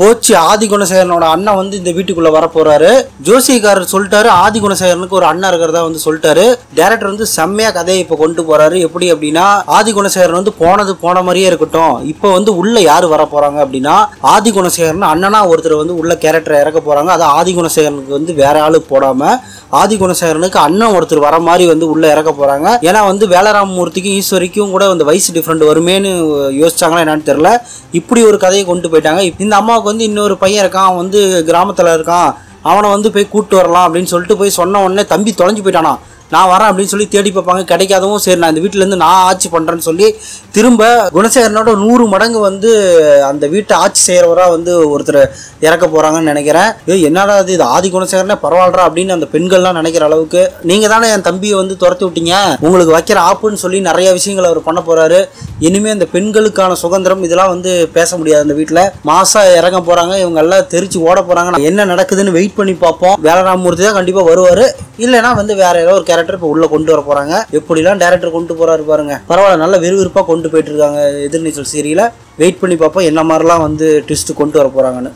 போச்சு. ஆதி குணசேகரனோட அண்ணன் வந்து இந்த வீட்டுக்குள்ள வர போறாரு. ஜோசியக்காரர் சொல்லிட்டாரு ஆதி குணசேகரனுக்கு ஒரு அண்ணன் இருக்கிறதா வந்து சொல்லிட்டாரு. டேரக்டர் வந்து செம்மையா கதையை இப்ப கொண்டு போறாரு. எப்படி அப்படின்னா ஆதி குணசேகரன் வந்து போனது போன மாதிரியே இருக்கட்டும். இப்போ வந்து உள்ள யாரு வர போறாங்க அப்படின்னா ஆதி குணசேகரன் அண்ணனா ஒருத்தர் வந்து உள்ள கேரக்டர் இறக்க போறாங்க. அது ஆதி குணசேகரனுக்கு வந்து வேற ஆளு போடாம ஆதி குணசேகரனுக்கு அண்ணன் ஒருத்தர் வர மாதிரி வந்து உள்ள இறக்க போறாங்க. ஏன்னா வந்து வேலராமமூர்த்திக்கும் ஈஸ்வரிக்கும் கூட அந்த வயசு டிஃப்ரெண்ட் வருமேன்னு யோசிச்சாங்களா என்னன்னு தெரியல. இப்படி ஒரு கதையை கொண்டு போயிட்டாங்க. இந்த அம்மாவுக்கு வந்து இன்னொரு பையன் இருக்கான் அவன் வந்து கிராமத்தில் இருக்கான். அவனை வந்து போய் கூப்பிட்டு வரலாம் அப்படின்னு சொல்லிட்டு போய் சொன்ன உடனே தம்பி தொலைஞ்சு போயிட்டானா நான் வரேன் அப்படின்னு சொல்லி தேடி பார்ப்பாங்க. கிடைக்காதவும் சரி நான் இந்த வீட்டிலேருந்து நான் ஆட்சி பண்ணுறேன்னு சொல்லி திரும்ப குணசேகரனோட நூறு மடங்கு வந்து அந்த வீட்டை ஆட்சி செய்கிறவராக வந்து ஒருத்தர் இறக்க போகிறாங்கன்னு நினைக்கிறேன். ஏ என்னடா இது? இது ஆதி குணசேகரனே பரவாயில்றா அப்படின்னு அந்த பெண்கள்லாம் நினைக்கிற அளவுக்கு நீங்கள் தானே என் தம்பியை வந்து துரத்தி விட்டீங்க. உங்களுக்கு வைக்கிற ஆப்புன்னு சொல்லி நிறைய விஷயங்கள் அவர் பண்ண போகிறாரு இனிமேல் அந்த பெண்களுக்கான சுதந்திரம் இதெல்லாம் வந்து பேச முடியாது அந்த வீட்டில் மாசா இறங்க போகிறாங்க இவங்க எல்லாம் தெரிச்சு ஓட போகிறாங்க என்ன நடக்குதுன்னு வெயிட் பண்ணி பார்ப்போம். வேலராமூர்த்தி தான் கண்டிப்பாக வருவார். இல்லைன்னா வந்து வேற ஏதோ ஒரு கேரக்டர் இப்போ உள்ள கொண்டு வர போறாங்க. எப்படிலாம் டேரக்டர் கொண்டு போறாரு பாருங்க. பரவாயில்ல நல்ல விறுவிறுப்பாக கொண்டு போயிட்டு இருக்காங்க எதிர்நீச்சல் சீரியல வெயிட் பண்ணி பார்ப்போம் என்ன மாதிரிலாம் வந்து ட்விஸ்ட் கொண்டு வர போறாங்கன்னு.